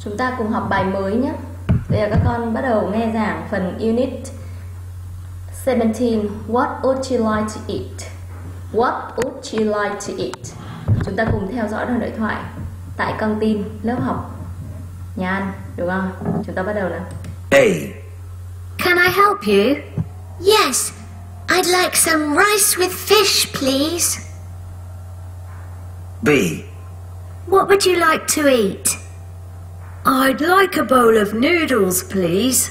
Chúng ta cùng học bài mới nhé. Bây giờ các con bắt đầu nghe giảng phần unit 17 What would you like to eat? What would you like to eat? Chúng ta cùng theo dõi đoạn đối thoại tại căng tin lớp học nhà ăn, đúng không? Chúng ta bắt đầu nào. A. Can I help you? Yes, I'd like some rice with fish, please. B. What would you like to eat? I'd like a bowl of noodles, please.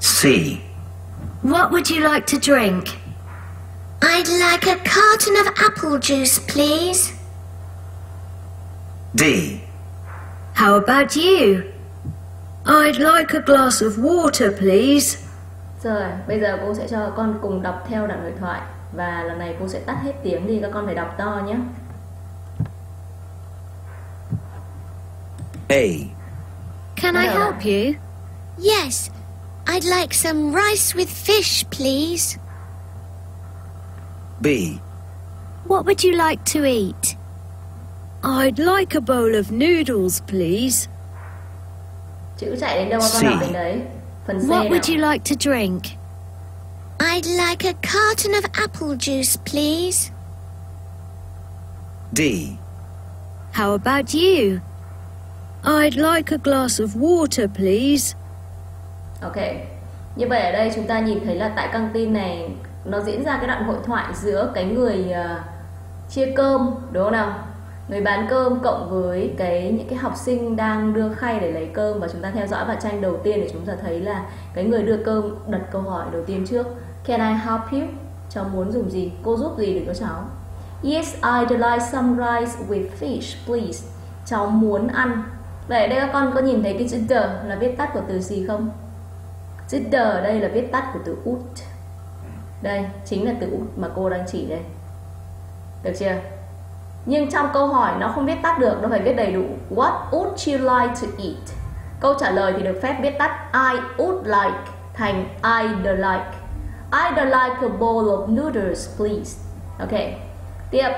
C. What would you like to drink? I'd like a carton of apple juice, please. D. How about you? I'd like a glass of water, please. Rồi, bây giờ cô sẽ cho con cùng đọc theo đoạn đối thoại và lần này cô sẽ tắt hết tiếng đi các con phải đọc to nhé. A. Can I help you? Yes, I'd like some rice with fish, please. B. What would you like to eat? I'd like a bowl of noodles, please. Chữ chạy đến đâu các con C. đọc đến đấy. Phần C What nào. would you like to drink? I'd like a carton of apple juice, please. D. How about you? I'd like a glass of water, please. Ok. Như vậy ở đây chúng ta nhìn thấy là tại căng tin này nó diễn ra cái đoạn hội thoại giữa cái người uh, chia cơm đúng không nào? Người bán cơm cộng với cái những cái học sinh đang đưa khay để lấy cơm và chúng ta theo dõi vào tranh đầu tiên để chúng ta thấy là cái người đưa cơm đặt câu hỏi đầu tiên trước. Can I help you? Cháu muốn dùng gì? Cô giúp gì được cho cháu? Yes, I'd like some rice with fish, please. Cháu muốn ăn. Vậy đây các con có nhìn thấy cái chữ the là viết tắt của từ gì không? Chữ the ở đây là viết tắt của từ ut. Đây, chính là từ ut mà cô đang chỉ đây. Được chưa? Nhưng trong câu hỏi nó không viết tắt được, nó phải viết đầy đủ. What would you like to eat? Câu trả lời thì được phép viết tắt I would like thành I'd like. I'd like a bowl of noodles, please. Ok. Tiếp.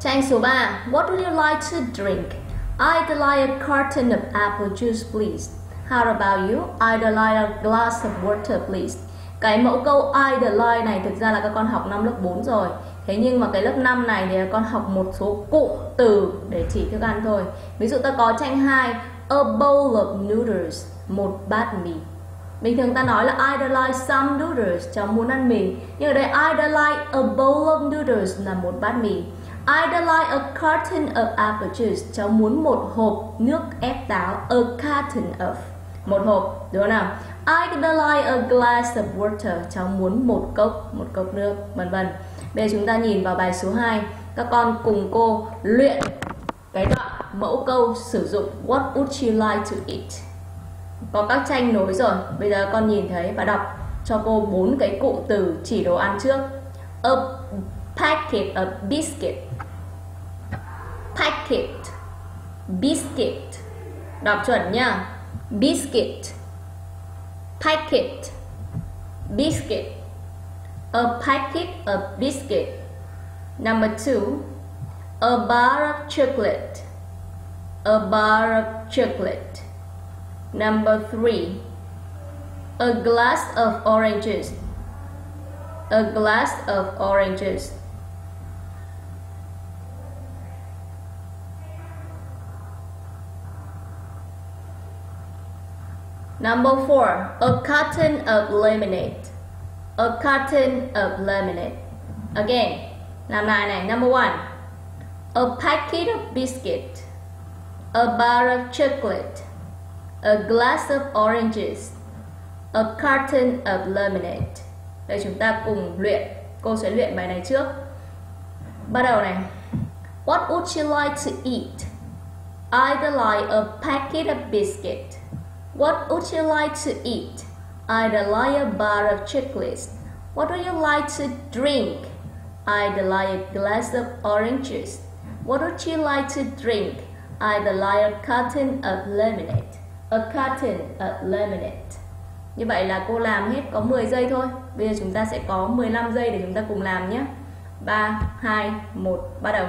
Tranh số 3. What would you like to drink? I'd like a carton of apple juice, please. How about you? I'd like a glass of water, please. Cái mẫu câu I'd like này thực ra là các con học năm lớp 4 rồi. Thế nhưng mà cái lớp 5 này thì con học một số cụm từ để chỉ thức ăn thôi. Ví dụ ta có tranh 2, a bowl of noodles, một bát mì. Bình thường ta nói là I'd like some noodles, cháu muốn ăn mì. Nhưng ở đây I'd like a bowl of noodles là một bát mì. I'd like a carton of apple juice, cháu muốn một hộp nước ép táo, a carton of, một hộp, đúng không nào? I'd like a glass of water, cháu muốn một cốc, một cốc nước, vân vân. Bây giờ chúng ta nhìn vào bài số 2, các con cùng cô luyện cái đoạn mẫu câu sử dụng What would you like to eat? có các tranh nối rồi. Bây giờ con nhìn thấy và đọc cho cô bốn cái cụm từ chỉ đồ ăn trước. A packet of biscuit. Packet. Biscuit. Đọc chuẩn nhá. Biscuit. Packet. Biscuit. A packet of biscuit. Number two. A bar of chocolate. A bar of chocolate. Number three, a glass of oranges. A glass of oranges. Number four, a carton of lemonade. A carton of lemonade. Again, làm lại này. Number one, a packet of biscuit. A bar of chocolate. A glass of oranges. A carton of lemonade. Đây chúng ta cùng luyện. Cô sẽ luyện bài này trước. Bắt đầu này. What would you like to eat? I'd like a packet of biscuit. What would you like to eat? I'd like a bar of chocolates. What would you like to drink? I'd like a glass of oranges. What would you like to drink? I'd like a carton of lemonade. A carton of lemonade. Như vậy là cô làm hết có 10 giây thôi. Bây giờ chúng ta sẽ có 15 giây để chúng ta cùng làm nhé. 3, 2, 1, bắt đầu.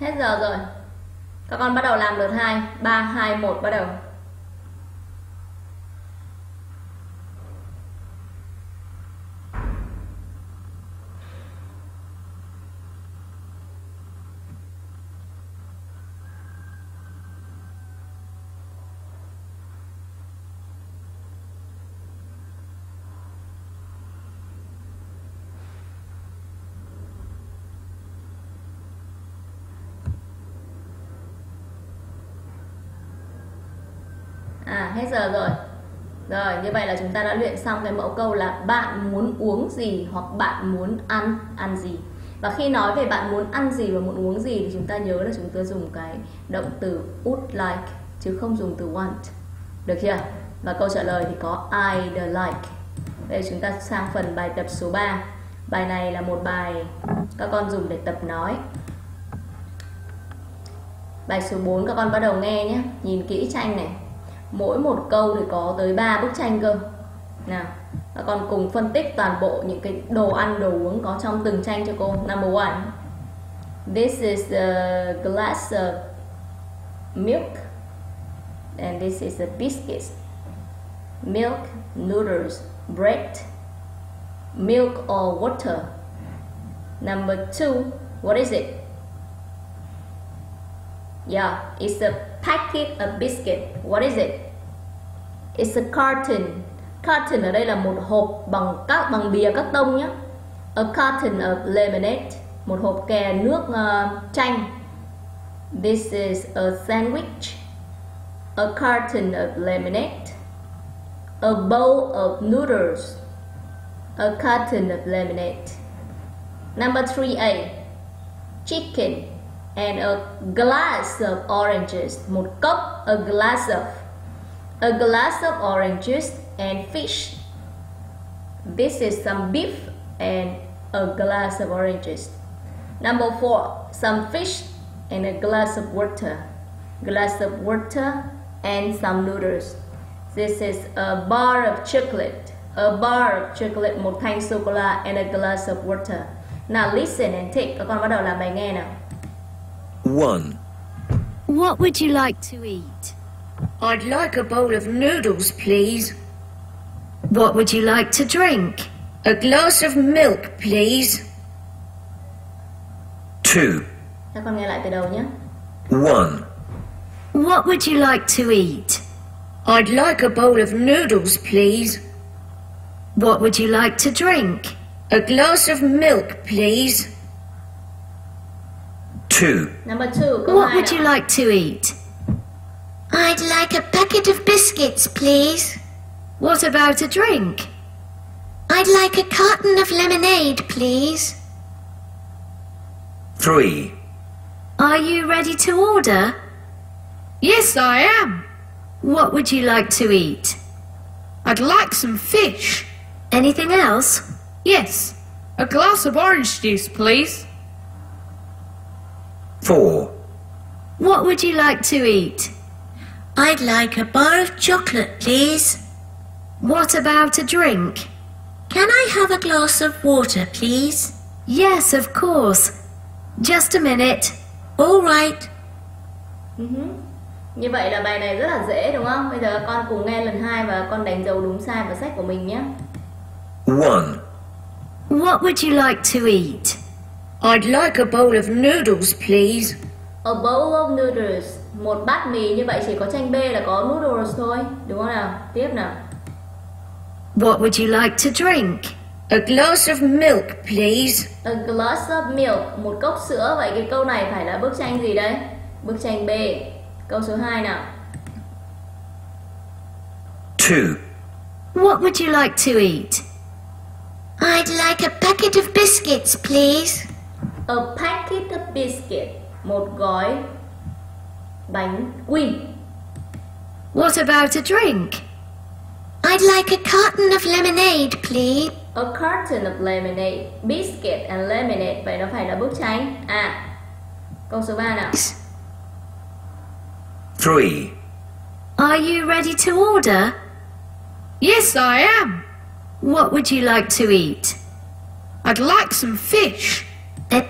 Hết giờ rồi. Các con bắt đầu làm lượt 2. 3 2 1 bắt đầu. À hết giờ rồi. Rồi, như vậy là chúng ta đã luyện xong cái mẫu câu là bạn muốn uống gì hoặc bạn muốn ăn ăn gì. Và khi nói về bạn muốn ăn gì và muốn uống gì thì chúng ta nhớ là chúng ta dùng cái động từ would like chứ không dùng từ want. Được chưa? Và câu trả lời thì có I'd like. Đây chúng ta sang phần bài tập số 3. Bài này là một bài các con dùng để tập nói. Bài số 4 các con bắt đầu nghe nhé. Nhìn kỹ tranh này mỗi một câu thì có tới 3 bức tranh cơ. Nào, và còn cùng phân tích toàn bộ những cái đồ ăn, đồ uống có trong từng tranh cho cô. Number one, this is a glass of milk, and this is a biscuit. Milk, noodles, bread, milk or water. Number two, what is it? Yeah, it's a packet of biscuit. What is it? It's a carton. Carton ở đây là một hộp bằng các bằng bìa các tông nhé. A carton of lemonade. Một hộp kè nước uh, chanh. This is a sandwich. A carton of lemonade. A bowl of noodles. A carton of lemonade. Number 3A. Chicken and a glass of oranges. Một cốc, a glass of a glass of orange juice and fish. This is some beef and a glass of orange juice. Number four, some fish and a glass of water. Glass of water and some noodles. This is a bar of chocolate. A bar of chocolate, một thanh sô cô la and a glass of water. Now listen and take. Các con bắt đầu làm bài nghe nào. 1. What would you like to eat? I'd like a bowl of noodles, please. What would you like to drink? A glass of milk, please. 2. Các con nghe lại từ đầu nhé. 1. What would you like to eat? I'd like a bowl of noodles, please. What would you like to drink? A glass of milk, please. 2. Number two, What would you like to eat? I'd like a packet of biscuits, please. What about a drink? I'd like a carton of lemonade, please. 3. Are you ready to order? Yes, I am. What would you like to eat? I'd like some fish. Anything else? Yes. A glass of orange juice, please. 4. What would you like to eat? I'd like a bar of chocolate, please. What about a drink? Can I have a glass of water, please? Yes, of course. Just a minute. All right. Mm-hmm. Như vậy là bài này rất là dễ đúng không? Bây giờ con cùng nghe lần hai và con đánh dấu đúng sai vào sách của mình nhé. 1. What would you like to eat? I'd like a bowl of noodles, please. A bowl of noodles. Một bát mì như vậy chỉ có tranh B là có noodles thôi. Đúng không nào? Tiếp nào. What would you like to drink? A glass of milk, please. A glass of milk. Một cốc sữa. Vậy cái câu này phải là bức tranh gì đấy? Bức tranh B. Câu số 2 nào. 2. What would you like to eat? I'd like a packet of biscuits, please. A packet of biscuit. Một gói bánh quy. What about a drink? I'd like a carton of lemonade, please. A carton of lemonade. Biscuit and lemonade. Vậy nó phải là bức tranh. À. Câu số 3 nào. 3. Are you ready to order? Yes, I am. What would you like to eat? I'd like some fish. Eh?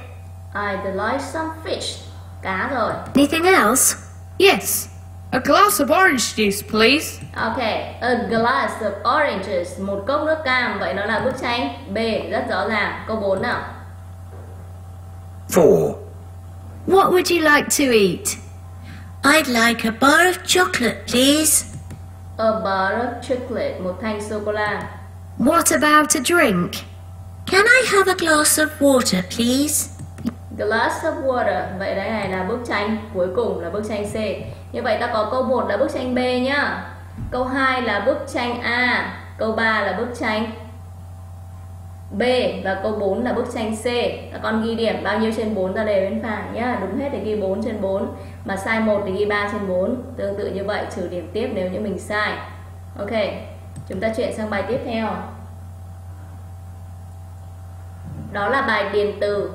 I'd like some fish. cá rồi. Anything else? Yes. A glass of orange juice, please. Ok, a glass of oranges, một cốc nước cam, vậy nó là bức tranh B, rất rõ ràng. Câu 4 nào. 4, What would you like to eat? I'd like a bar of chocolate, please. A bar of chocolate, một thanh sô-cô-la. What about a drink? Can I have a glass of water, please? Glass of water, vậy đây này là bức tranh cuối cùng là bức tranh C. Như vậy ta có câu 1 là bức tranh B nhá. Câu 2 là bức tranh A, câu 3 là bức tranh B và câu 4 là bức tranh C. Các con ghi điểm bao nhiêu trên 4 ta đề bên phải nhá. Đúng hết thì ghi 4 trên 4, mà sai 1 thì ghi 3 trên 4. Tương tự như vậy trừ điểm tiếp nếu như mình sai. Ok. Chúng ta chuyển sang bài tiếp theo. Đó là bài điền từ.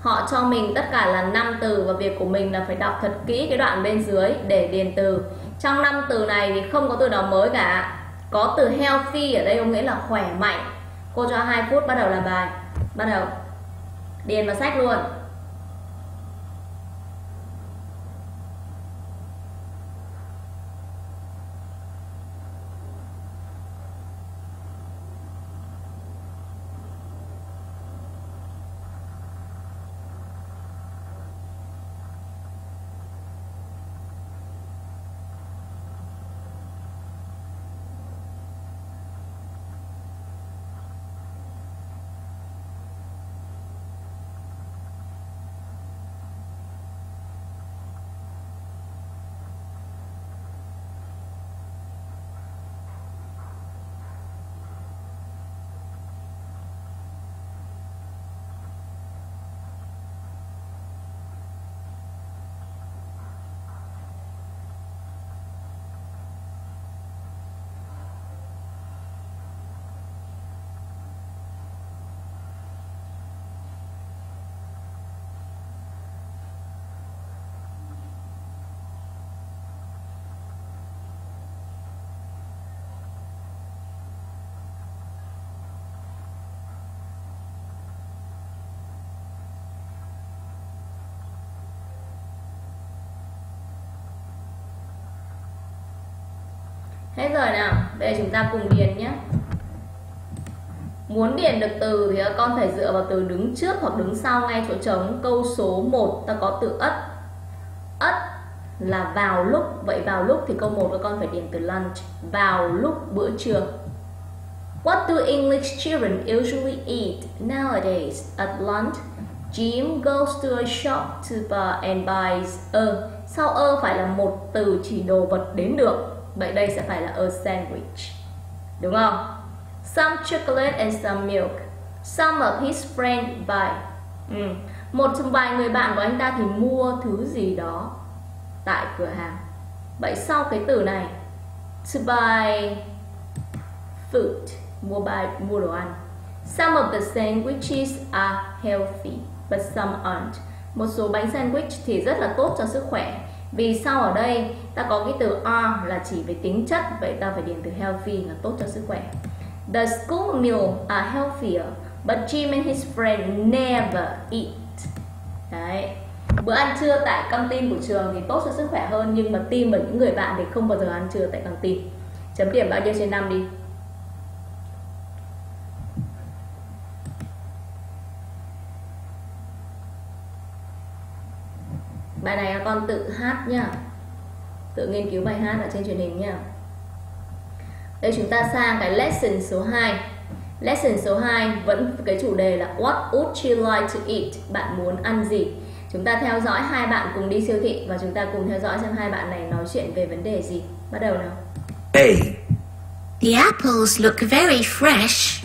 Họ cho mình tất cả là 5 từ và việc của mình là phải đọc thật kỹ cái đoạn bên dưới để điền từ. Trong 5 từ này thì không có từ nào mới cả. Có từ healthy ở đây có nghĩa là khỏe mạnh. Cô cho 2 phút, bắt đầu làm bài. Bắt đầu. Điền vào sách luôn. Hết rồi nào, bây giờ chúng ta cùng điền nhé. Muốn điền được từ thì các con phải dựa vào từ đứng trước hoặc đứng sau ngay chỗ trống. Câu số 1 ta có từ ất. Ất là vào lúc, vậy vào lúc thì câu 1 các con phải điền từ lunch, vào lúc bữa trưa. What do English children usually eat nowadays at lunch? Jim goes to a shop to buy and buys a. Sau ơ phải là một từ chỉ đồ vật đến được. Vậy đây sẽ phải là a sandwich. Đúng không? Some chocolate and some milk. Some of his friends buy. Ừ. Một trong vài người bạn của anh ta thì mua thứ gì đó tại cửa hàng. Vậy sau cái từ này to buy food, mua buy mua đồ ăn. Some of the sandwiches are healthy, but some aren't. Một số bánh sandwich thì rất là tốt cho sức khỏe. Vì sau ở đây ta có cái từ are là chỉ về tính chất, vậy ta phải điền từ healthy là tốt cho sức khỏe. The school meal are healthier, but Jim and his friend never eat. Đấy. Bữa ăn trưa tại căng tin của trường thì tốt cho sức khỏe hơn nhưng mà team và những người bạn thì không bao giờ ăn trưa tại căng tin. Chấm điểm bao nhiêu trên năm đi? Bài này là con tự hát nhá. Tự nghiên cứu bài hát ở trên truyền hình nhá. Đây chúng ta sang cái lesson số 2 Lesson số 2 vẫn cái chủ đề là What would you like to eat? Bạn muốn ăn gì? Chúng ta theo dõi hai bạn cùng đi siêu thị Và chúng ta cùng theo dõi xem hai bạn này nói chuyện về vấn đề gì. Bắt đầu nào. A, The apples look very fresh.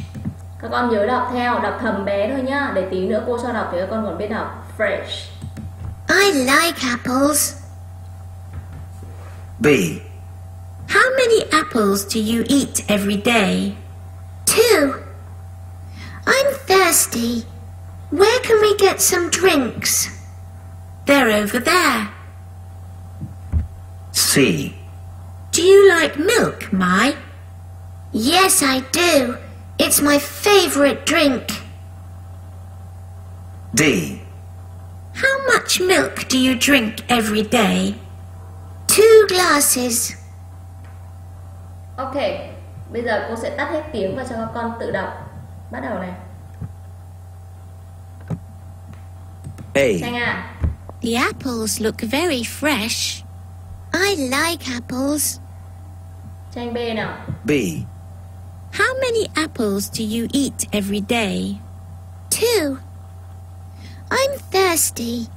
Các con nhớ đọc theo, đọc thầm bé thôi nhá. Để tí nữa cô cho đọc thì các con còn biết đọc. Fresh I like apples. B, How many apples do you eat every day? Two. I'm thirsty. Where can we get some drinks? They're over there. C, Do you like milk, Mai? Yes, I do. It's my favorite drink. D, How much milk do you drink every day? Two glasses. Ok, bây giờ cô sẽ tắt hết tiếng và cho các con tự đọc. Bắt đầu này. A, Thanh à, The apples look very fresh. I like apples. tranh B nào. B, How many apples do you eat every day? Two. I'm thirsty.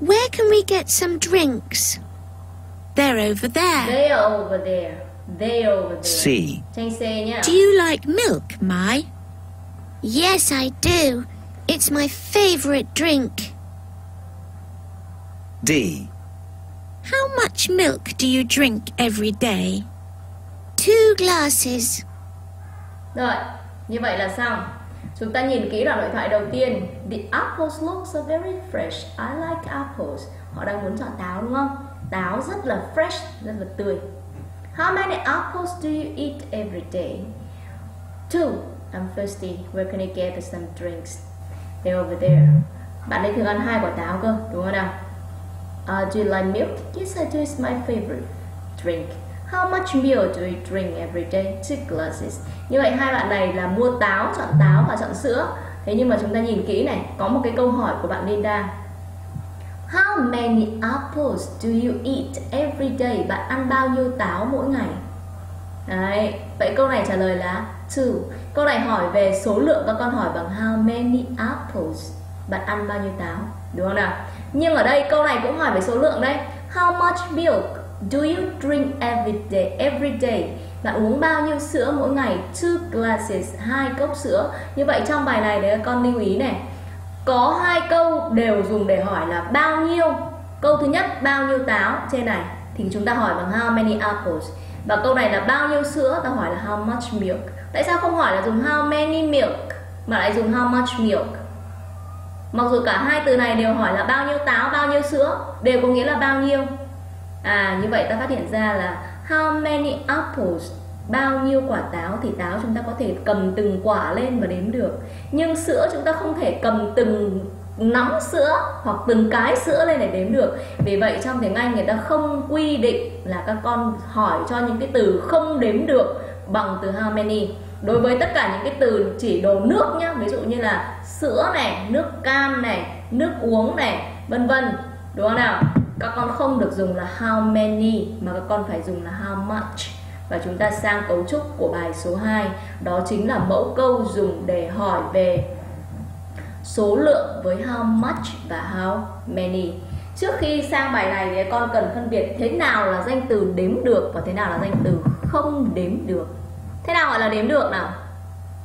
Where can we get some drinks? They're over there. They are over there. They are over there. C, Tranh C. Do you like milk, Mai? Yes, I do. It's my favorite drink. D, How much milk do you drink every day? Two glasses. Rồi, như vậy là xong. Chúng ta nhìn kỹ đoạn đối thoại đầu tiên. The apples look so very fresh. I like apples. Họ đang muốn chọn táo đúng không? Táo rất là fresh, rất là tươi. How many apples do you eat every day? Two. I'm thirsty. Where can I get some drinks? They're over there. Bạn ấy thường ăn hai quả táo cơ, đúng không nào? Uh, do you like milk? Yes, I do. It's my favorite drink. How much milk do you drink every day? Two glasses. Như vậy hai bạn này là mua táo, chọn táo và chọn sữa. Thế nhưng mà chúng ta nhìn kỹ này, có một cái câu hỏi của bạn Linda. How many apples do you eat every day? Bạn ăn bao nhiêu táo mỗi ngày? Đấy, vậy câu này trả lời là two. Câu này hỏi về số lượng các con hỏi bằng how many apples? Bạn ăn bao nhiêu táo? Đúng không nào? Nhưng ở đây câu này cũng hỏi về số lượng đấy. How much milk do you drink every day? Every day. Bạn uống bao nhiêu sữa mỗi ngày? Two glasses, hai cốc sữa. Như vậy trong bài này đấy con lưu ý này. Có hai câu đều dùng để hỏi là bao nhiêu. Câu thứ nhất bao nhiêu táo trên này thì chúng ta hỏi bằng how many apples. Và câu này là bao nhiêu sữa ta hỏi là how much milk. Tại sao không hỏi là dùng how many milk mà lại dùng how much milk? Mặc dù cả hai từ này đều hỏi là bao nhiêu táo, bao nhiêu sữa đều có nghĩa là bao nhiêu. À như vậy ta phát hiện ra là how many apples, bao nhiêu quả táo thì táo chúng ta có thể cầm từng quả lên và đếm được. Nhưng sữa chúng ta không thể cầm từng nắm sữa hoặc từng cái sữa lên để đếm được. Vì vậy trong tiếng Anh người ta không quy định là các con hỏi cho những cái từ không đếm được bằng từ how many đối với tất cả những cái từ chỉ đồ nước nhá, ví dụ như là sữa này, nước cam này, nước uống này, vân vân đúng không nào các con không được dùng là how many mà các con phải dùng là how much. Và chúng ta sang cấu trúc của bài số 2 đó chính là mẫu câu dùng để hỏi về số lượng với how much và how many. Trước khi sang bài này thì con cần phân biệt thế nào là danh từ đếm được và thế nào là danh từ không đếm được. Thế nào gọi là đếm được nào?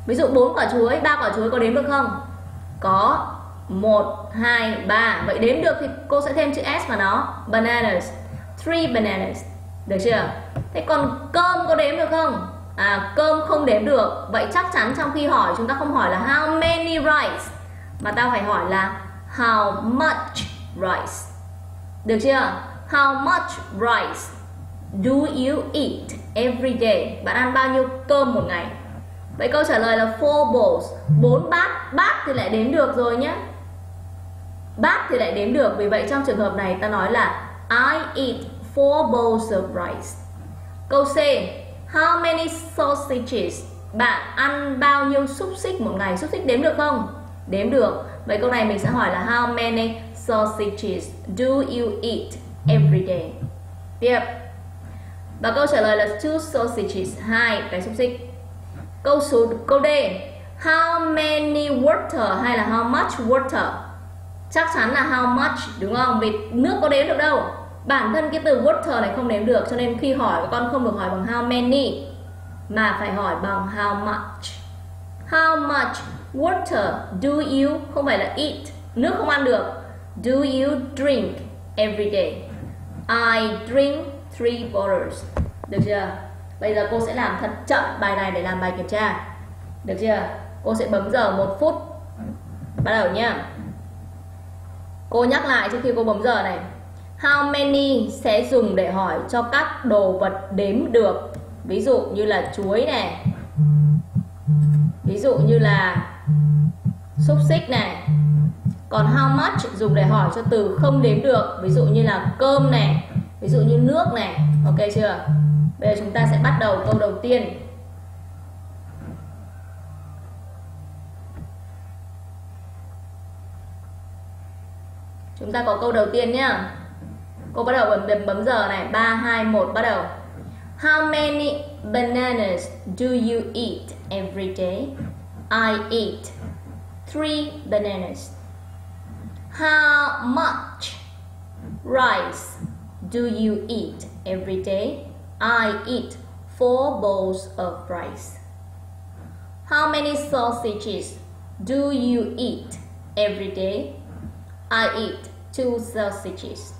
Ví dụ bốn quả chuối, ba quả chuối có đếm được không? Có. 1, 2, 3 Vậy đếm được thì cô sẽ thêm chữ S vào nó Bananas 3 bananas Được chưa? Thế còn cơm có đếm được không? À cơm không đếm được Vậy chắc chắn trong khi hỏi chúng ta không hỏi là how many rice Mà ta phải hỏi là how much rice Được chưa? How much rice do you eat every day? Bạn ăn bao nhiêu cơm một ngày? Vậy câu trả lời là four bowls, bốn bát. Bát thì lại đếm được rồi nhé. Bát thì lại đếm được, vì vậy trong trường hợp này ta nói là I eat four bowls of rice. Câu C, how many sausages? Bạn ăn bao nhiêu xúc xích một ngày? Xúc xích đếm được không? Đếm được. Vậy câu này mình sẽ hỏi là how many sausages do you eat every day? Tiếp. Và câu trả lời là two sausages, hai cái xúc xích. Câu số câu D, how many water hay là how much water? Chắc chắn là how much đúng không? Vì nước có đếm được đâu. Bản thân cái từ water này không đếm được cho nên khi hỏi các con không được hỏi bằng how many mà phải hỏi bằng how much. How much water do you không phải là eat, nước không ăn được. Do you drink every day? I drink three bottles. Được chưa? Bây giờ cô sẽ làm thật chậm bài này để làm bài kiểm tra. Được chưa? Cô sẽ bấm giờ một phút. Bắt đầu nhá. Cô nhắc lại trước khi cô bấm giờ này. How many sẽ dùng để hỏi cho các đồ vật đếm được. Ví dụ như là chuối này. Ví dụ như là xúc xích này. còn how much dùng để hỏi cho từ không đếm được ví dụ như là cơm này ví dụ như nước này ok chưa bây giờ chúng ta sẽ bắt đầu câu đầu tiên chúng ta có câu đầu tiên nhá cô bắt đầu bấm bấm giờ này 3 2 1 bắt đầu How many bananas do you eat every day? I eat three bananas. How much rice do you eat every day? I eat four bowls of rice. How many sausages do you eat every day? I eat two sausages.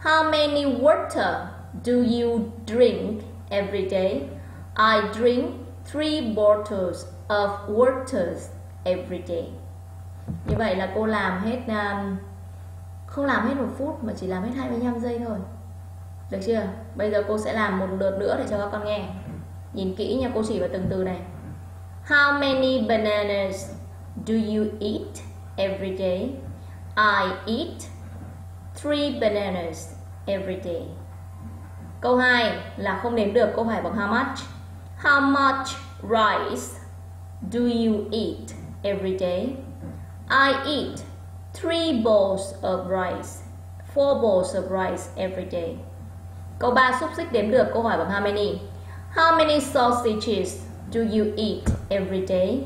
How many water do you drink every day? I drink three bottles of water every day. Như vậy là cô làm hết um, không làm hết một phút mà chỉ làm hết 25 giây thôi. Được chưa? Bây giờ cô sẽ làm một lượt nữa để cho các con nghe. Nhìn kỹ nha, cô chỉ vào từng từ này. How many bananas do you eat every day? I eat three bananas every day. Câu 2 là không đếm được, câu hỏi bằng how much. How much rice do you eat every day? I eat three bowls of rice, four bowls of rice every day. Câu 3 xúc xích đếm được, câu hỏi bằng how many. How many sausages do you eat every day?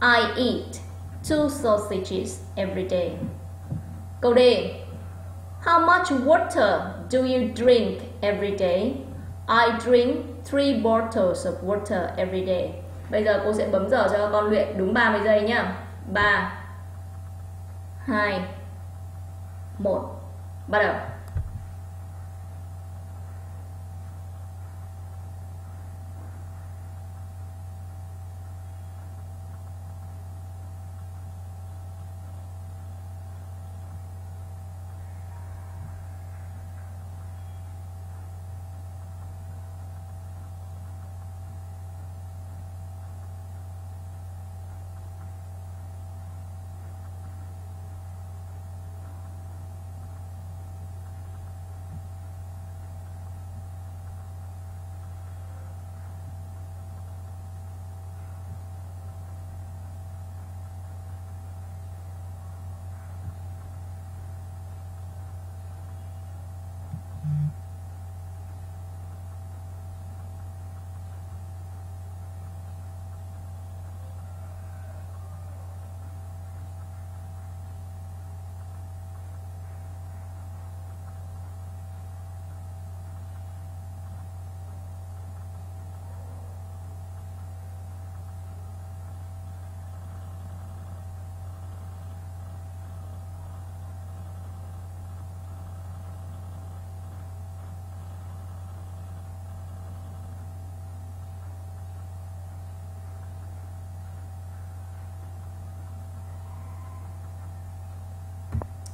I eat two sausages every day. Câu D. How much water do you drink every day? I drink 3 bottles of water every day. Bây giờ cô sẽ bấm giờ cho con luyện đúng 30 giây nhá. 3 2 1 Bắt đầu.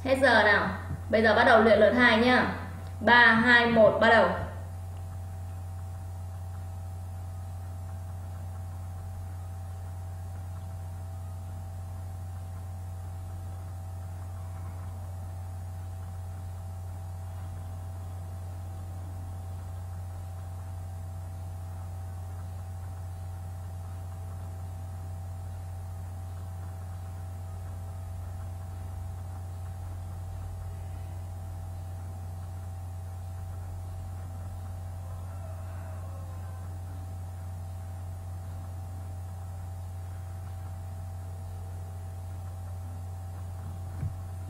Hết giờ nào. Bây giờ bắt đầu luyện lượt 2 nhá. 3 2 1 bắt đầu.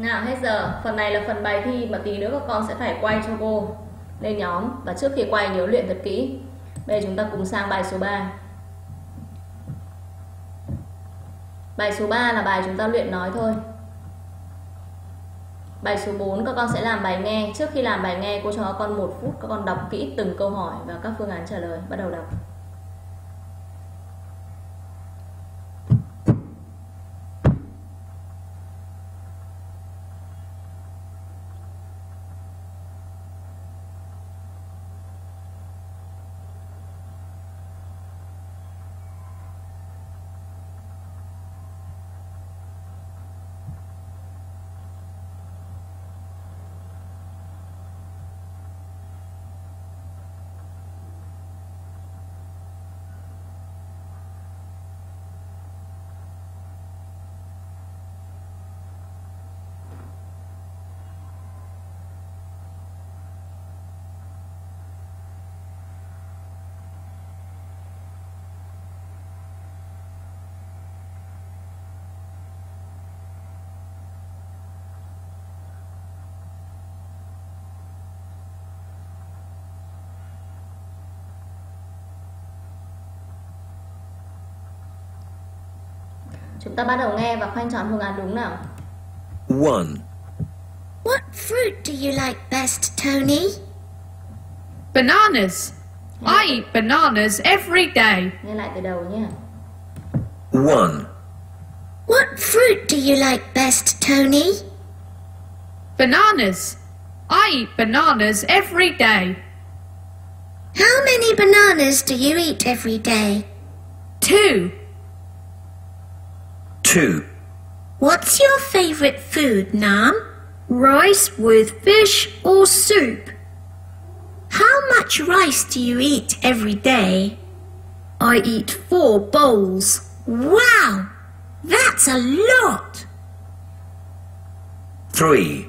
Nào hết giờ, phần này là phần bài thi mà tí nữa các con sẽ phải quay cho cô lên nhóm và trước khi quay nhớ luyện thật kỹ. Bây giờ chúng ta cùng sang bài số 3. Bài số 3 là bài chúng ta luyện nói thôi. Bài số 4 các con sẽ làm bài nghe. Trước khi làm bài nghe cô cho các con 1 phút các con đọc kỹ từng câu hỏi và các phương án trả lời. Bắt đầu đọc. Ta bắt đầu nghe và khoanh tròn phương án đúng nào. 1. What fruit do you like best, Tony? Bananas. I eat bananas every day. Nghe lại từ đầu nhé. 1. What fruit do you like best, Tony? Bananas. I eat bananas every day. How many bananas do you eat every day? Two. 2. What's your favourite food, Nam? Rice with fish or soup? How much rice do you eat every day? I eat four bowls. Wow! That's a lot! 3.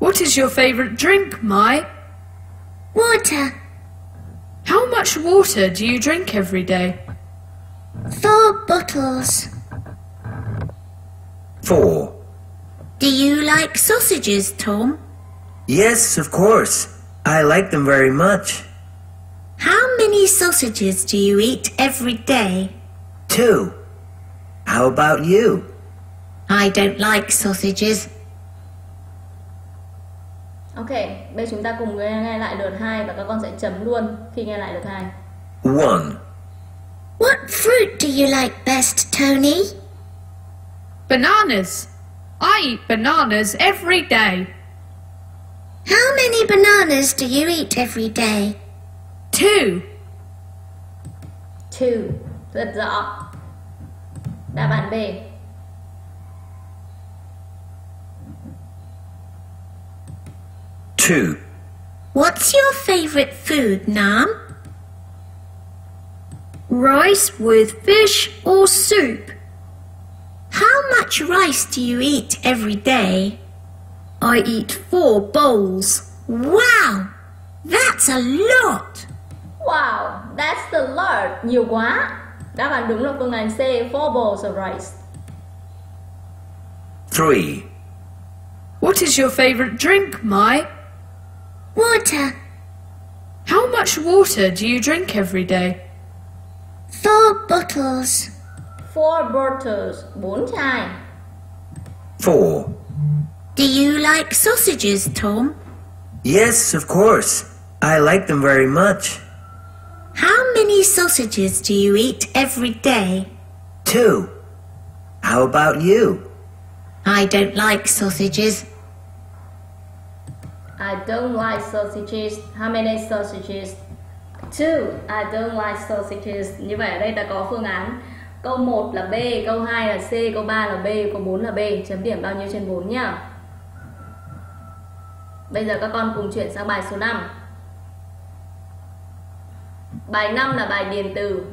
What is your favorite drink, Mai? Water. How much water do you drink every day? Four bottles. 4. Do you like sausages, Tom? Yes, of course. I like them very much. How many sausages do you eat every day? 2. How about you? I don't like sausages. Ok, bây chúng ta cùng nghe, nghe lại lượt 2 và các con sẽ chấm luôn khi nghe lại lượt 2. 1. What fruit do you like best, Tony? Bananas. I eat bananas every day. How many bananas do you eat every day? Two. 2. Rất rõ. Đáp án B. Two. What's your favourite food, Nam? Rice with fish or soup? How much rice do you eat every day? I eat four bowls. Wow! That's a lot! Wow, that's the lot. Nhiều quá. Đáp án đúng là phương án C, 4 bowls of rice. 3. What is your favorite drink, Mai? Water. How much water do you drink every day? Four bottles. 4 bottles, 4 chai. 4. Do you like sausages, Tom? Yes, of course. I like them very much. How many sausages do you eat every day? 2. How about you? I don't like sausages. I don't like sausages. How many sausages? Two. I don't like sausages. Như vậy ở đây ta có phương án câu 1 là B, câu 2 là C, câu 3 là B, câu 4 là B. Chấm điểm bao nhiêu trên 4 nhá. Bây giờ các con cùng chuyển sang bài số 5. Bài 5 là bài điền từ.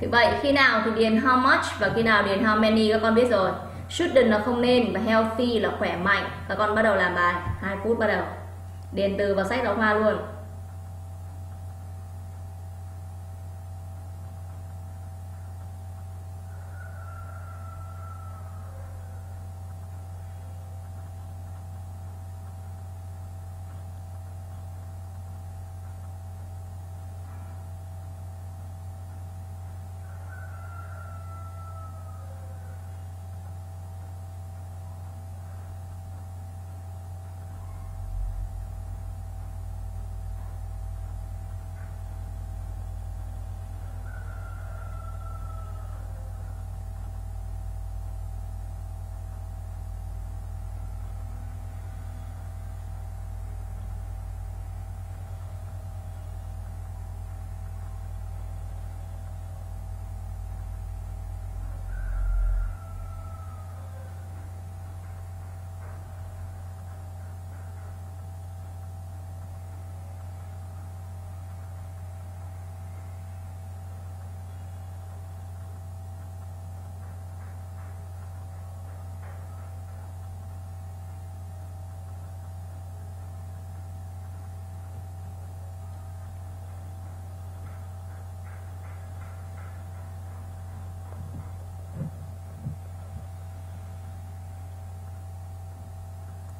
Thì vậy khi nào thì điền how much và khi nào điền how many các con biết rồi. Shouldn't là không nên và healthy là khỏe mạnh. Các con bắt đầu làm bài. 2 phút bắt đầu. Điền từ vào sách giáo khoa luôn.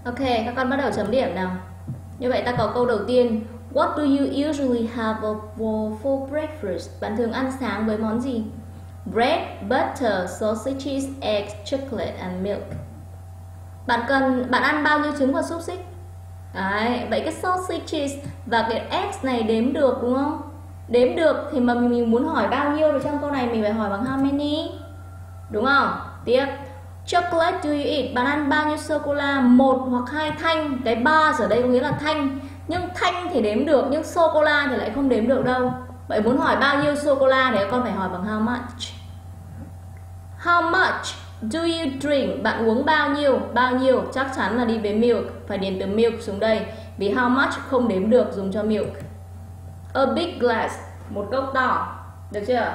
Ok, các con bắt đầu chấm điểm nào. Như vậy ta có câu đầu tiên. What do you usually have for, breakfast? Bạn thường ăn sáng với món gì? bread, butter, sausages, eggs, chocolate and milk. Bạn cần bạn ăn bao nhiêu trứng và xúc xích? Đấy, vậy cái sausages và cái eggs này đếm được đúng không? Đếm được thì mà mình muốn hỏi bao nhiêu thì trong câu này mình phải hỏi bằng how many? Đúng không? Tiếp. Chocolate, do you eat? Bạn ăn bao nhiêu sô cô la? Một hoặc hai thanh. Cái ba ở đây có nghĩa là thanh. Nhưng thanh thì đếm được, nhưng sô cô la thì lại không đếm được đâu. Vậy muốn hỏi bao nhiêu sô cô la thì con phải hỏi bằng how much. How much do you drink? Bạn uống bao nhiêu? Bao nhiêu? Chắc chắn là đi với milk. Phải điền từ milk xuống đây. Vì how much không đếm được, dùng cho milk. A big glass. Một cốc to. Được chưa?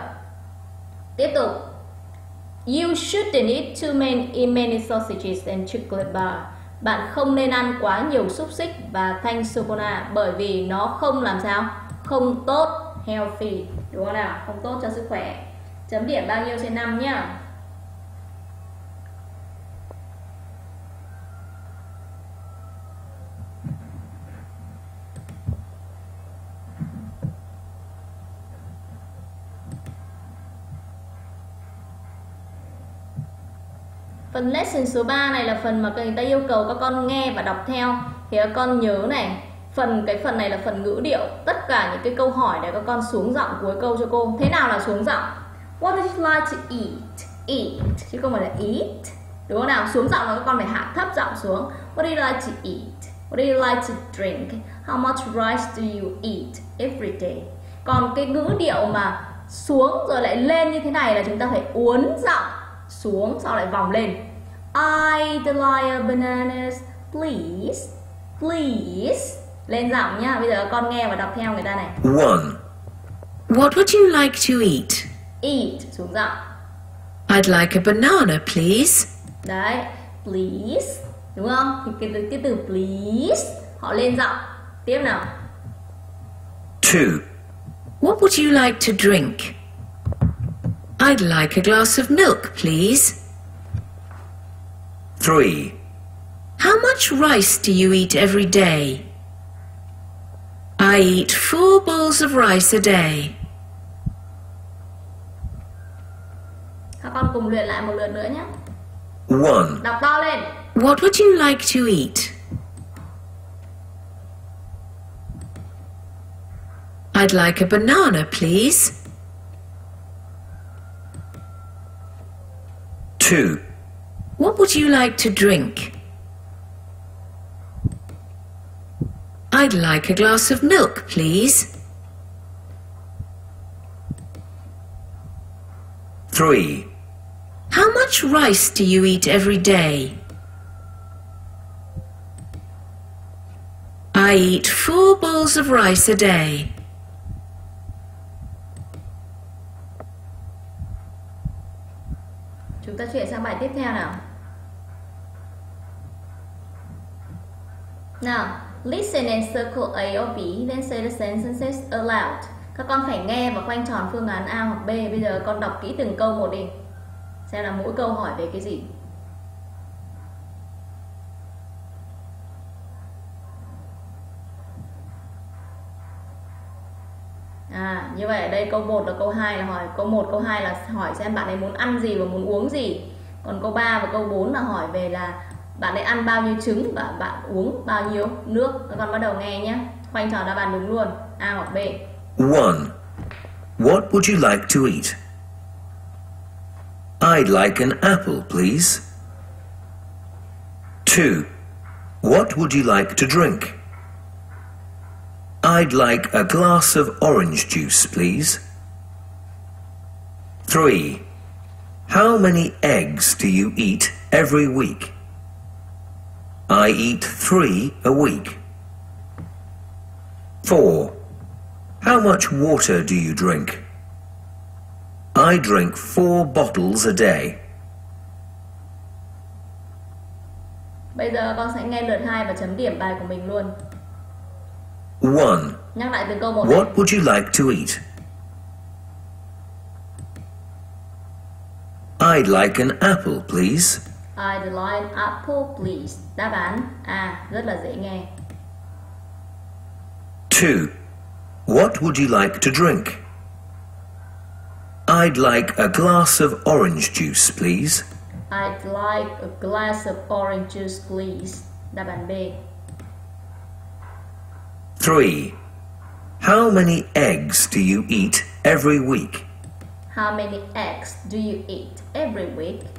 Tiếp tục. You shouldn't eat too many, many sausages and chocolate bar. Bạn không nên ăn quá nhiều xúc xích và thanh sô cô la bởi vì nó không làm sao? Không tốt, healthy. Đúng không nào? Không tốt cho sức khỏe. Chấm điểm bao nhiêu trên 5 nhá? Phần lesson số 3 này là phần mà người ta yêu cầu các con nghe và đọc theo Thì các con nhớ này Phần cái phần này là phần ngữ điệu Tất cả những cái câu hỏi để các con xuống giọng cuối câu cho cô Thế nào là xuống giọng? What do you like to eat? Eat Chứ không phải là eat Đúng không nào? Xuống giọng là các con phải hạ thấp giọng xuống What do you like to eat? What do you like to drink? How much rice do you eat every day? Còn cái ngữ điệu mà xuống rồi lại lên như thế này là chúng ta phải uốn giọng xuống sau lại vòng lên I desire bananas please please lên giọng nhá bây giờ con nghe và đọc theo người ta này 1. What would you like to eat? eat xuống giọng I'd like a banana, please. đấy please đúng không thì cái từ cái từ please họ lên giọng tiếp nào 2. What would you like to drink? I'd like a glass of milk, please. 3. How much rice do you eat every day? I eat four bowls of rice a day. các con cùng luyện lại một lượt nữa nhé 1. đọc to lên What would you like to eat? I'd like a banana, please. 2. What would you like to drink? I'd like a glass of milk, please. 3. How much rice do you eat every day? I eat four bowls of rice a day. chúng ta chuyển sang bài tiếp theo nào Now, listen and circle A or B then say the sentences aloud. Các con phải nghe và khoanh tròn phương án A hoặc B. Bây giờ con đọc kỹ từng câu một đi. Xem là mỗi câu hỏi về cái gì. À, như vậy ở đây câu 1 là câu 2 là hỏi câu 1 câu 2 là hỏi xem bạn ấy muốn ăn gì và muốn uống gì. Còn câu 3 và câu 4 là hỏi về là bạn ấy ăn bao nhiêu trứng và bạn uống bao nhiêu nước. Các con bắt đầu nghe nhé. Khoanh tròn đáp án đúng luôn. A hoặc B. 1. What would you like to eat? I'd like an apple, please. 2. What would you like to drink? I'd like a glass of orange juice, please. 3. How many eggs do you eat every week? I eat three a week. 4. How much water do you drink? I drink four bottles a day. Bây giờ con sẽ nghe lượt 2 và chấm điểm bài của mình luôn. 1. Nhắc lại từ câu 1 What would you like to eat? I'd like an apple, please. I'd like apple please. Đáp án A rất là dễ nghe. 2. What would you like to drink? I'd like a glass of orange juice, please. I'd like a glass of orange juice please. Đáp án B. 3. How many eggs do you eat every week? How many eggs do you eat every week?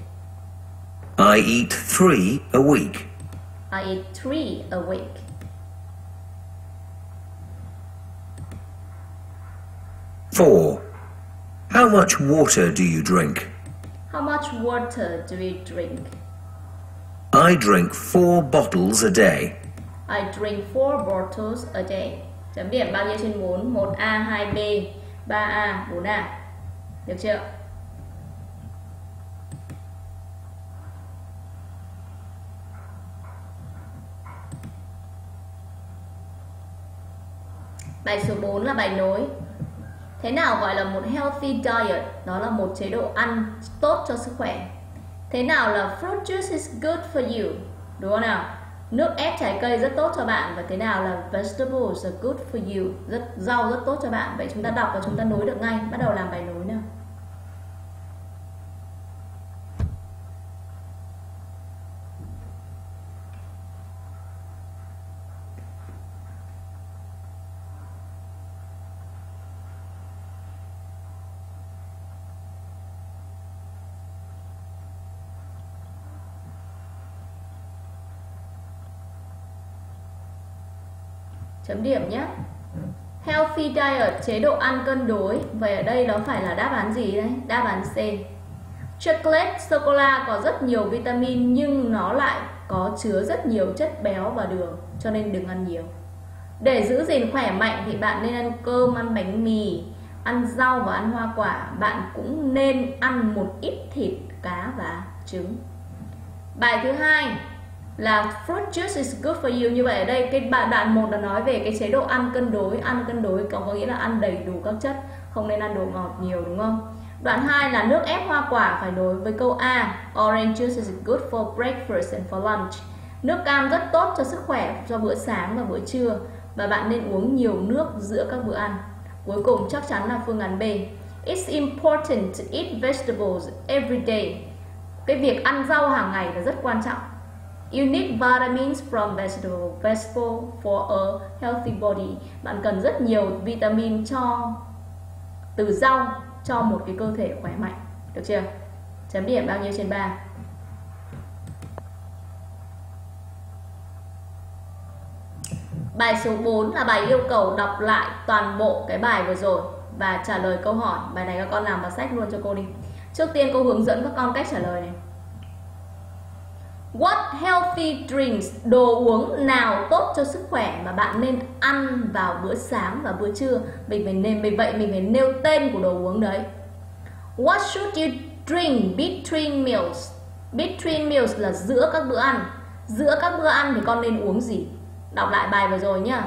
I eat three a week. I eat three a week. Four. How much water do you drink? How much water do you drink? I drink four bottles a day. I drink four bottles a day. Chấm điểm bao nhiêu trên 4? 1A, 2B, 3A, 4A. Được chưa? Bài số 4 là bài nối. Thế nào gọi là một healthy diet? Đó là một chế độ ăn tốt cho sức khỏe. Thế nào là fruit juice is good for you? Đúng không nào? Nước ép trái cây rất tốt cho bạn và thế nào là vegetables are good for you? Rất rau rất tốt cho bạn. Vậy chúng ta đọc và chúng ta nối được ngay. Bắt đầu làm bài nối nào. Chấm điểm nhé. Healthy diet, chế độ ăn cân đối. Vậy ở đây nó phải là đáp án gì đấy đáp án C. Chocolate, sô cô la có rất nhiều vitamin, nhưng nó lại có chứa rất nhiều chất béo và đường, cho nên đừng ăn nhiều. Để giữ gìn khỏe mạnh thì bạn nên ăn cơm, ăn bánh mì, ăn rau và ăn hoa quả. Bạn cũng nên ăn một ít thịt, cá và trứng. Bài thứ hai là fruit juice is good for you. Như vậy ở đây, cái bạn đoạn một là nói về cái chế độ ăn cân đối. Ăn cân đối có có nghĩa là ăn đầy đủ các chất, không nên ăn đồ ngọt nhiều, đúng không? Đoạn 2 là nước ép hoa quả phải đối với câu A. Orange juice is good for breakfast and for lunch. Nước cam rất tốt cho sức khỏe, cho bữa sáng và bữa trưa. Và bạn nên uống nhiều nước giữa các bữa ăn. Cuối cùng, chắc chắn là phương án B. It's important to eat vegetables every day. Cái việc ăn rau hàng ngày là rất quan trọng. You need vitamins from vegetable, vegetable for a healthy body. Bạn cần rất nhiều vitamin cho từ rau cho một cái cơ thể khỏe mạnh. Được chưa? Chấm điểm bao nhiêu trên 3? Bài số 4 là bài yêu cầu đọc lại toàn bộ cái bài vừa rồi và trả lời câu hỏi. Bài này các con làm vào sách luôn cho cô đi. Trước tiên cô hướng dẫn các con cách trả lời này. What healthy drinks, đồ uống nào tốt cho sức khỏe mà bạn nên ăn vào bữa sáng và bữa trưa? Mình phải nên vì vậy mình phải nêu tên của đồ uống đấy. What should you drink between meals? Between meals là giữa các bữa ăn. Giữa các bữa ăn thì con nên uống gì? Đọc lại bài vừa rồi nhá.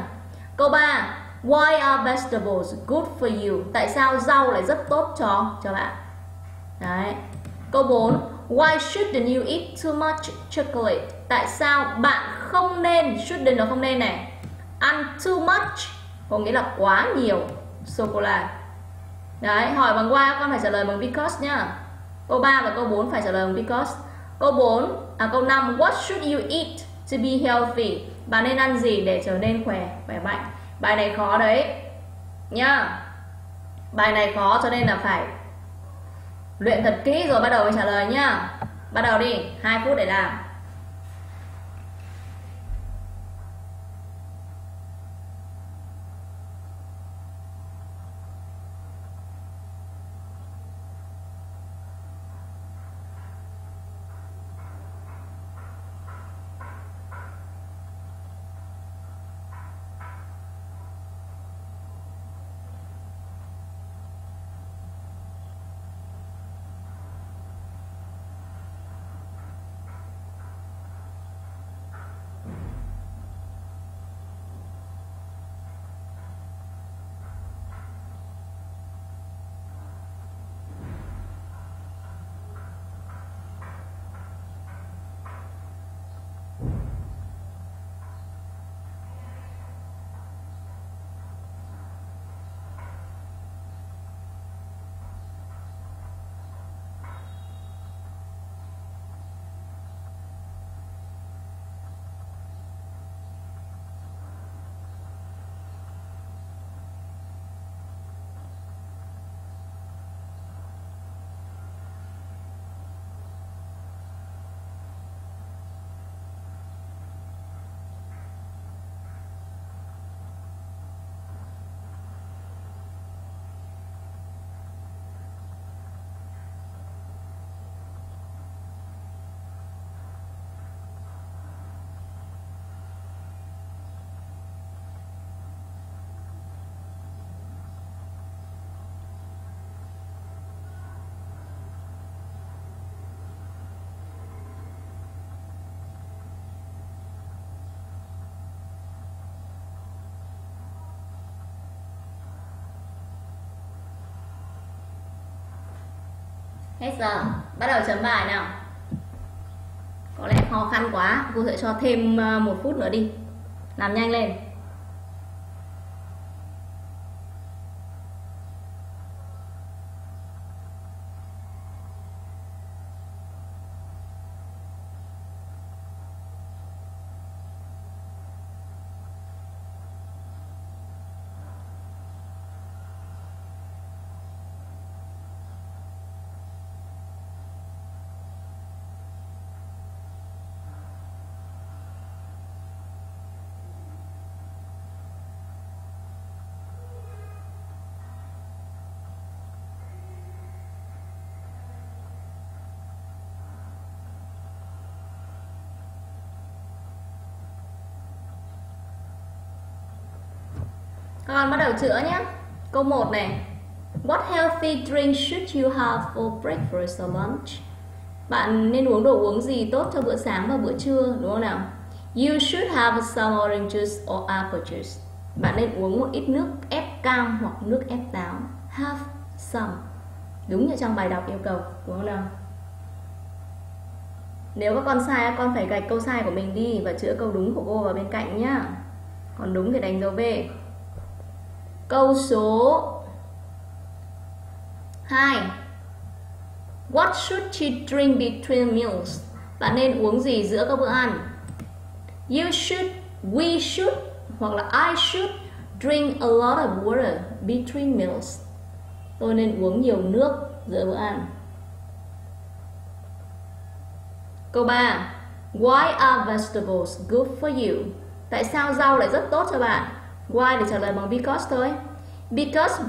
Câu 3. Why are vegetables good for you? Tại sao rau lại rất tốt cho cho bạn? Đấy. Câu 4. Why shouldn't you eat too much chocolate? Tại sao bạn không nên shouldn't là không nên này ăn too much có nghĩa là quá nhiều sô cô la. Đấy, hỏi bằng why con phải trả lời bằng because nhá. Câu 3 và câu 4 phải trả lời bằng because. Câu 4 à câu 5 what should you eat to be healthy? Bạn nên ăn gì để trở nên khỏe, khỏe mạnh? Bài này khó đấy. Nhá. Bài này khó cho nên là phải luyện thật kỹ rồi bắt đầu mới trả lời nhá. Bắt đầu đi 2 phút để làm. Hết giờ. Bắt đầu chấm bài nào. Có lẽ khó khăn quá, cô sẽ cho thêm ờ, một phút nữa đi. Làm nhanh lên. Con bắt đầu chữa nhé. Câu 1 này. What healthy drink should you have for breakfast or lunch? Bạn nên uống đồ uống gì tốt cho bữa sáng và bữa trưa đúng không nào? You should have some orange juice or apple juice. Bạn nên uống một ít nước ép cam hoặc nước ép táo. Have some. Đúng như trong bài đọc yêu cầu, đúng không nào? Nếu các con sai, các con phải gạch câu sai của mình đi và chữa câu đúng của cô vào bên cạnh nhá. Còn đúng thì đánh dấu về Câu số 2 What should she drink between meals? Bạn nên uống gì giữa các bữa ăn? You should, we should hoặc là I should drink a lot of water between meals. Tôi nên uống nhiều nước giữa bữa ăn. Câu 3 Why are vegetables good for you? Tại sao rau lại rất tốt cho bạn? Why để trả lời bằng because thôi. Because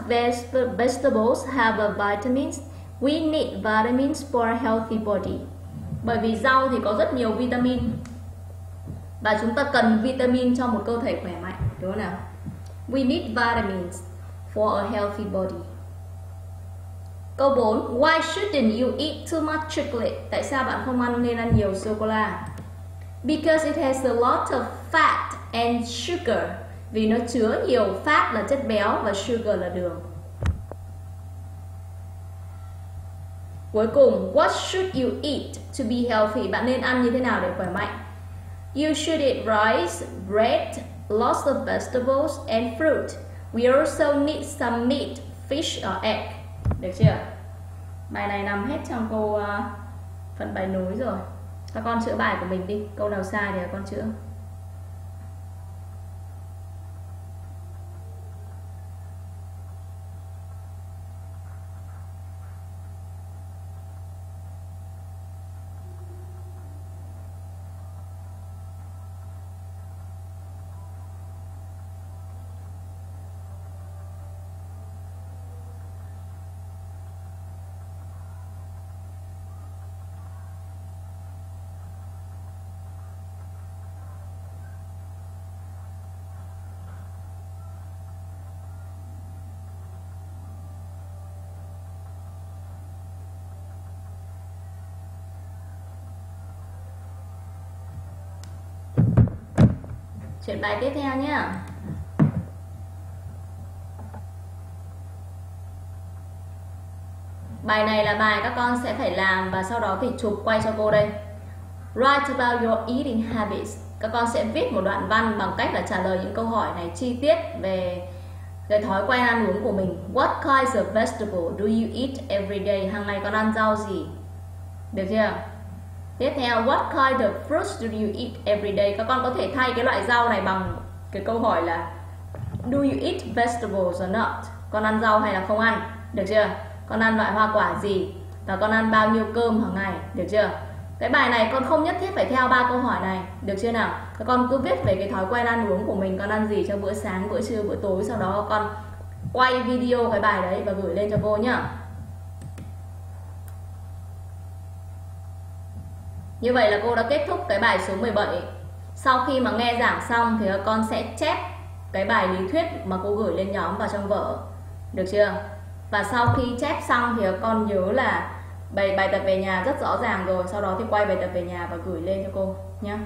vegetables have a vitamins, we need vitamins for a healthy body. Bởi vì rau thì có rất nhiều vitamin và chúng ta cần vitamin cho một cơ thể khỏe mạnh, đúng không nào? We need vitamins for a healthy body. Câu 4. Why shouldn't you eat too much chocolate? Tại sao bạn không ăn nên ăn nhiều sô cô la? Because it has a lot of fat and sugar vì nó chứa nhiều fat là chất béo và sugar là đường. Cuối cùng, what should you eat to be healthy? Bạn nên ăn như thế nào để khỏe mạnh? You should eat rice, bread, lots of vegetables and fruit. We also need some meat, fish or egg. Được chưa? Bài này nằm hết trong câu uh, phần bài nối rồi. Các con chữa bài của mình đi. Câu nào sai thì các con chữa. Chuyển bài tiếp theo nhé. Bài này là bài các con sẽ phải làm và sau đó thì chụp quay cho cô đây. Write about your eating habits. Các con sẽ viết một đoạn văn bằng cách là trả lời những câu hỏi này, chi tiết về cái thói quen ăn uống của mình. What kinds of vegetable do you eat every day? Hàng ngày con ăn rau gì? Được chưa? Tiếp theo, what kind of fruits do you eat every day? Các con có thể thay cái loại rau này bằng cái câu hỏi là Do you eat vegetables or not? Con ăn rau hay là không ăn? Được chưa? Con ăn loại hoa quả gì? Và con ăn bao nhiêu cơm hàng ngày? Được chưa? Cái bài này con không nhất thiết phải theo ba câu hỏi này, được chưa nào? Các con cứ viết về cái thói quen ăn uống của mình, con ăn gì cho bữa sáng, bữa trưa, bữa tối, sau đó con quay video cái bài đấy và gửi lên cho cô nhá. Như vậy là cô đã kết thúc cái bài số 17. Sau khi mà nghe giảng xong thì các con sẽ chép cái bài lý thuyết mà cô gửi lên nhóm vào trong vở. Được chưa? Và sau khi chép xong thì các con nhớ là bài bài tập về nhà rất rõ ràng rồi, sau đó thì quay bài tập về nhà và gửi lên cho cô nhé.